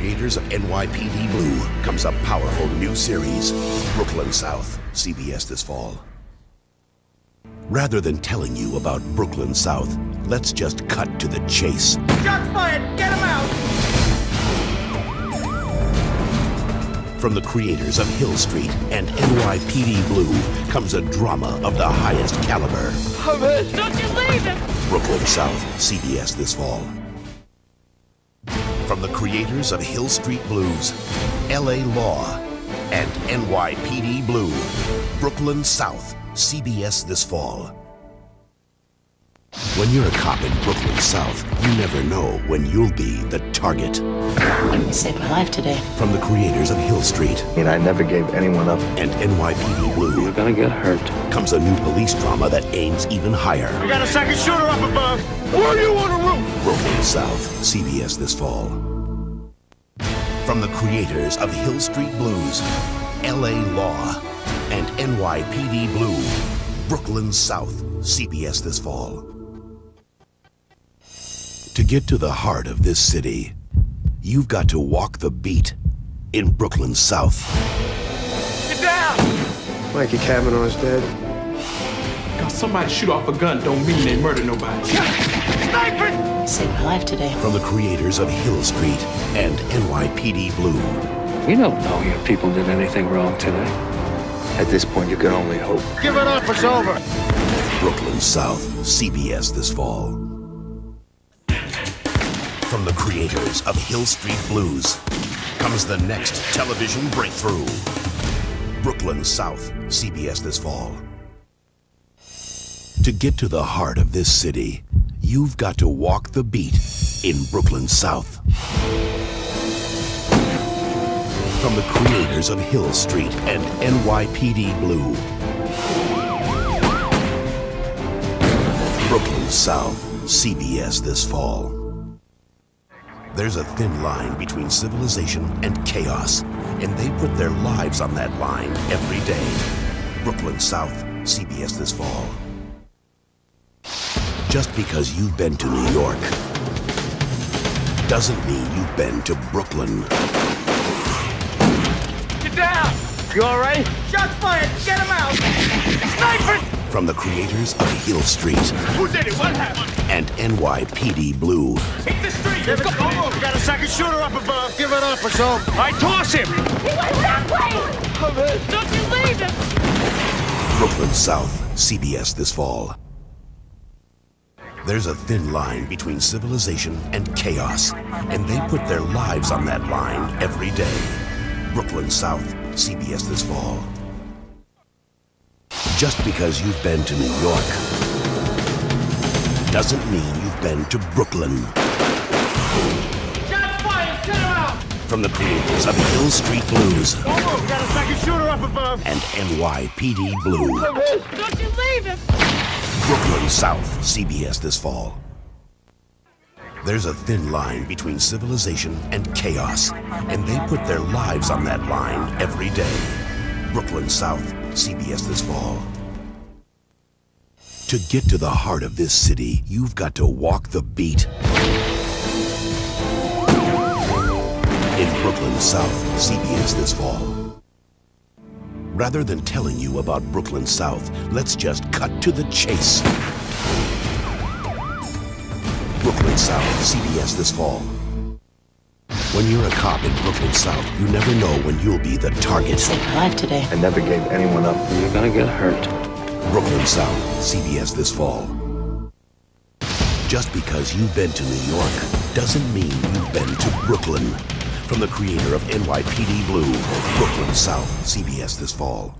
creators of NYPD Blue comes a powerful new series, Brooklyn South, CBS this fall. Rather than telling you about Brooklyn South, let's just cut to the chase. Shots fired! Get him out! From the creators of Hill Street and NYPD Blue comes a drama of the highest caliber. Don't you leave him! Brooklyn South, CBS this fall. From the creators of Hill Street Blues, LA Law, and NYPD Blue, Brooklyn South, CBS this fall. When you're a cop in Brooklyn South, you never know when you'll be the target. You saved my life today. From the creators of Hill Street And I never gave anyone up. and NYPD Blue You're gonna get hurt. comes a new police drama that aims even higher. We got a second shooter up above! Where are you on the roof? Brooklyn South, CBS this fall. From the creators of Hill Street Blues, LA Law, and NYPD Blue, Brooklyn South, CBS this fall. To get to the heart of this city, you've got to walk the beat in Brooklyn South. Get down! Mikey Kavanaugh's dead. Cause somebody shoot off a gun don't mean they murder nobody. Sniper! Saved my life today. From the creators of Hill Street and NYPD Blue, We don't know your people did anything wrong today. At this point, you can only hope. Give it up, it's over! Brooklyn South, CBS this fall. From the creators of Hill Street Blues comes the next television breakthrough. Brooklyn South, CBS this fall. To get to the heart of this city, you've got to walk the beat in Brooklyn South. From the creators of Hill Street and NYPD Blue, Brooklyn South, CBS this fall. There's a thin line between civilization and chaos, and they put their lives on that line every day. Brooklyn South, CBS this fall. Just because you've been to New York doesn't mean you've been to Brooklyn. Get down! You alright? Shots fired! Get him out! Sniper! From the creators of Hill Street Who did it? What happened? and NYPD Blue, Hit the street! Give it Come on! We got a second shooter up above! Give it up, it's over! I toss him! He went that way! Don't you leave him! Brooklyn South, CBS this fall. There's a thin line between civilization and chaos, and they put their lives on that line every day. Brooklyn South, CBS this fall. Just because you've been to New York doesn't mean you've been to Brooklyn. Shots fired! Him out! From the creators of Hill Street Blues Oh, got a second shooter up above! and NYPD Blue. Don't you leave him! Brooklyn South, CBS this fall. There's a thin line between civilization and chaos, and they put their lives on that line every day. Brooklyn South, CBS this fall. To get to the heart of this city, you've got to walk the beat. In Brooklyn South, CBS this fall. Rather than telling you about Brooklyn South, let's just cut to the chase. Brooklyn South, CBS this fall. When you're a cop in Brooklyn South, you never know when you'll be the target. saved my life today. I never gave anyone up. You're gonna get hurt. Brooklyn South, CBS this fall. Just because you've been to New York doesn't mean you've been to Brooklyn. From the creator of NYPD Blue, Brooklyn South, CBS this fall.